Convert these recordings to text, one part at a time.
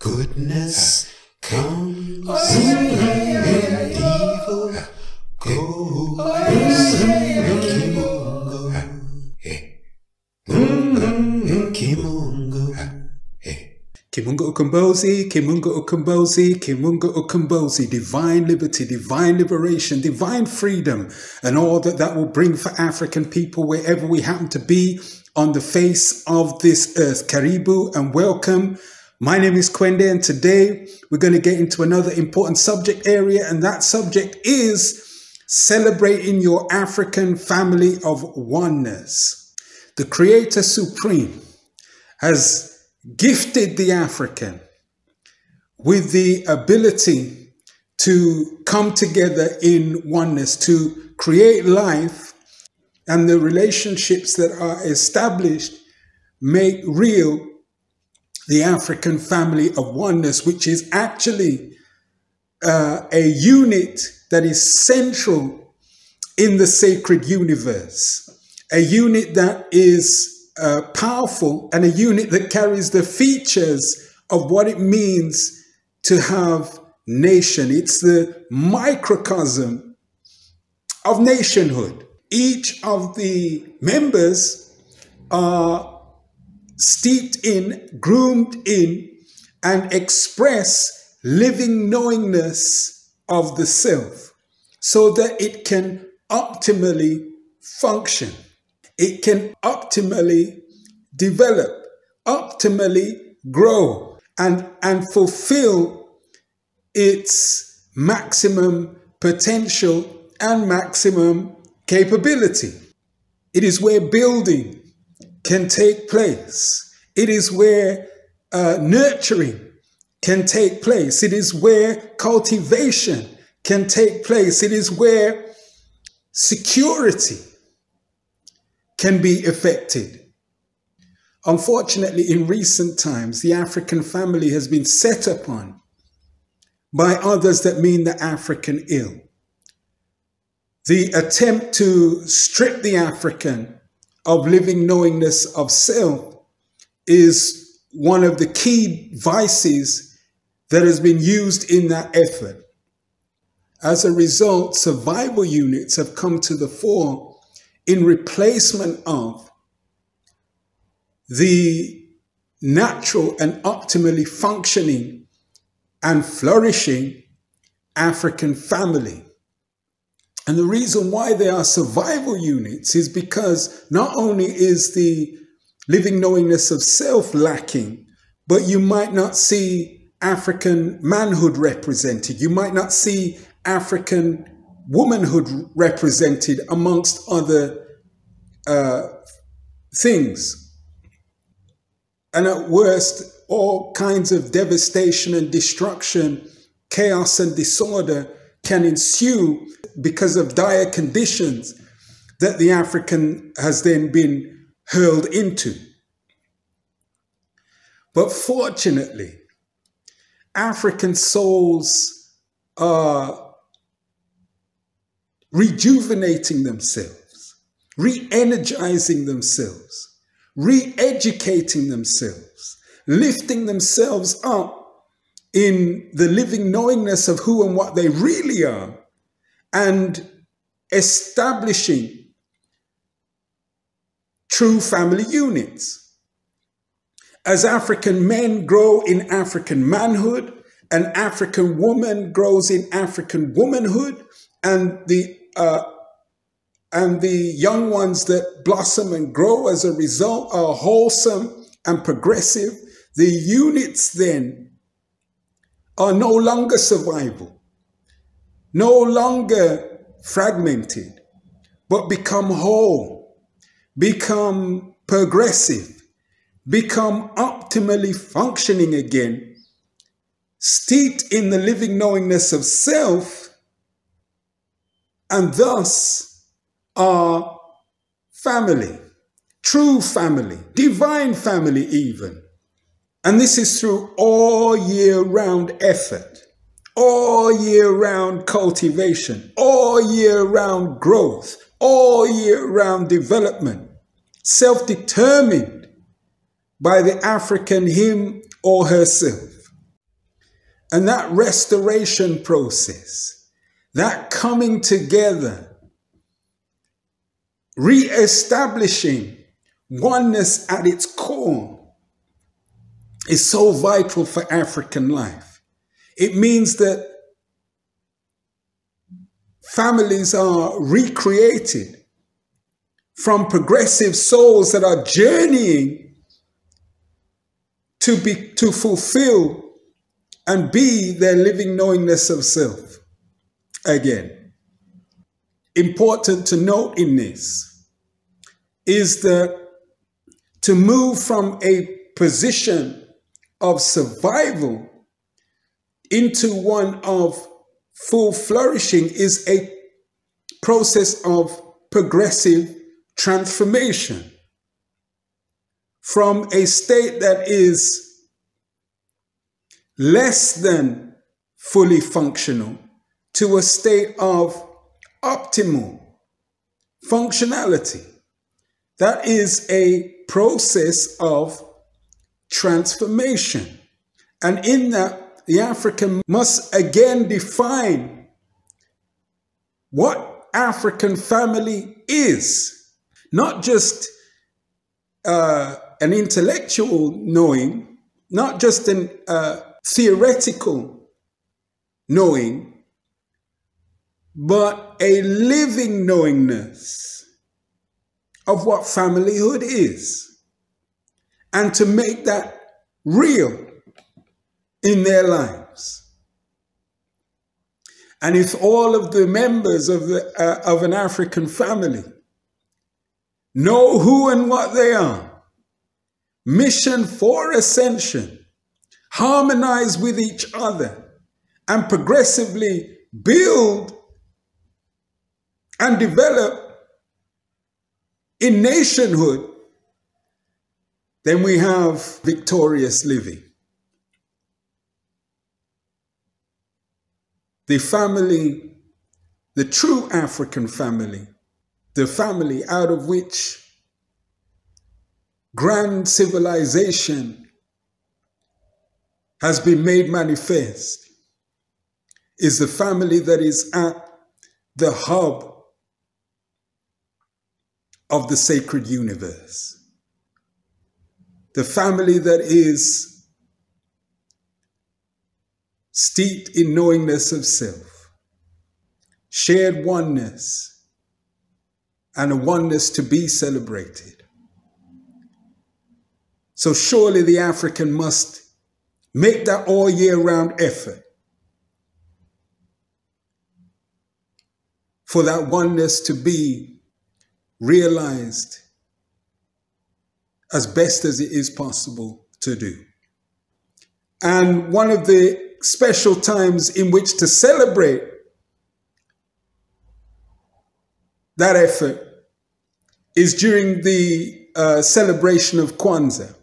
Goodness comes and evil goes. Kimungo. Kimungo. Kimungo Ukombozi, Kimungo Ukombozi, Kimungo Ukombozi, divine liberty, divine liberation, divine freedom, and all that that will bring for African people wherever we happen to be on the face of this earth. Karibu and welcome. My name is Kwende, and today we're going to get into another important subject area, and that subject is celebrating your African family of oneness. The Creator Supreme has gifted the African with the ability to come together in oneness, to create life, and the relationships that are established make real the African family of oneness, which is actually uh, a unit that is central in the sacred universe, a unit that is uh, powerful and a unit that carries the features of what it means to have nation. It's the microcosm of nationhood. Each of the members are steeped in, groomed in, and express living knowingness of the self so that it can optimally function. It can optimally develop, optimally grow, and, and fulfill its maximum potential and maximum capability. It is where building can take place. It is where uh, nurturing can take place. It is where cultivation can take place. It is where security can be effected. Unfortunately, in recent times, the African family has been set upon by others that mean the African ill. The attempt to strip the African of living knowingness of self is one of the key vices that has been used in that effort. As a result, survival units have come to the fore in replacement of the natural and optimally functioning and flourishing African family. And the reason why they are survival units is because not only is the living knowingness of self lacking, but you might not see African manhood represented. You might not see African womanhood represented amongst other uh, things. And at worst, all kinds of devastation and destruction, chaos and disorder can ensue because of dire conditions that the African has then been hurled into. But fortunately, African souls are rejuvenating themselves, re energizing themselves, re educating themselves, lifting themselves up in the living knowingness of who and what they really are, and establishing true family units. As African men grow in African manhood, an African woman grows in African womanhood, and the uh, and the young ones that blossom and grow as a result are wholesome and progressive. The units then are no longer survival, no longer fragmented, but become whole, become progressive, become optimally functioning again, steeped in the living knowingness of self and thus are family, true family, divine family, even. And this is through all year round effort, all year round cultivation, all year round growth, all year round development, self determined by the African him or herself. And that restoration process, that coming together, re-establishing oneness at its core is so vital for African life. It means that families are recreated from progressive souls that are journeying to be to fulfill and be their living knowingness of self again important to note in this is that to move from a position of survival into one of full flourishing is a process of progressive transformation from a state that is less than fully functional to a state of optimal functionality. That is a process of transformation. And in that, the African must again define what African family is not just uh, an intellectual knowing, not just an uh, theoretical knowing, but a living knowingness of what familyhood is. And to make that real in their lives. And if all of the members of, the, uh, of an African family know who and what they are, mission for ascension, harmonize with each other, and progressively build and develop in nationhood, then we have victorious living. The family, the true African family, the family out of which grand civilization has been made manifest is the family that is at the hub of the sacred universe. The family that is steeped in knowingness of self, shared oneness, and a oneness to be celebrated. So surely the African must make that all year round effort for that oneness to be realized as best as it is possible to do. And one of the special times in which to celebrate that effort is during the uh, celebration of Kwanzaa,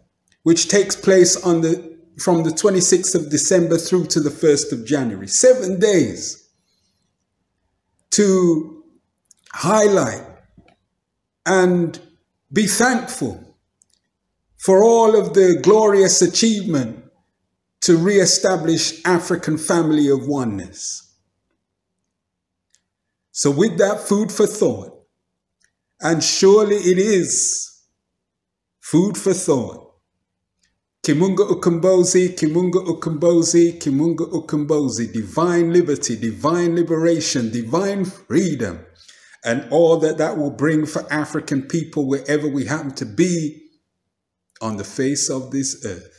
which takes place on the from the 26th of December through to the 1st of January. Seven days to highlight and be thankful for all of the glorious achievement to re-establish African family of oneness. So with that food for thought, and surely it is food for thought. Kimunga Ukombozi, Kimunga Ukombozi, Kimunga Ukombozi, divine liberty, divine liberation, divine freedom, and all that that will bring for African people wherever we happen to be on the face of this earth.